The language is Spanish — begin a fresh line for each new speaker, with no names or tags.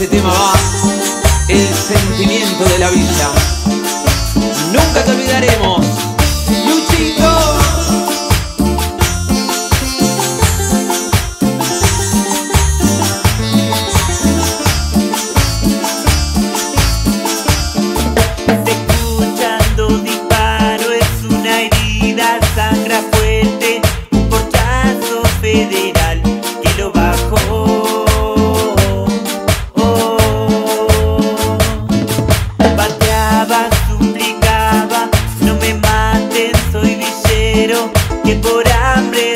este tema va el sentimiento de la villa. Nunca te olvidaremos. Luchito.
Se escuchan dos disparos, es una herida, sangra maten, soy villero, que por hambre